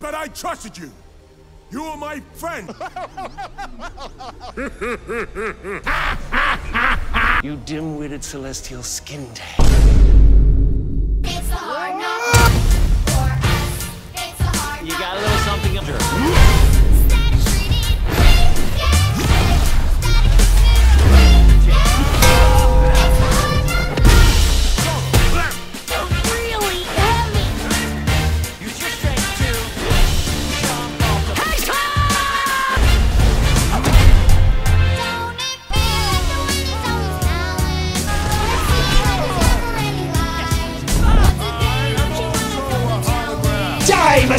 But I trusted you. You were my friend. you dim-witted celestial skin tag.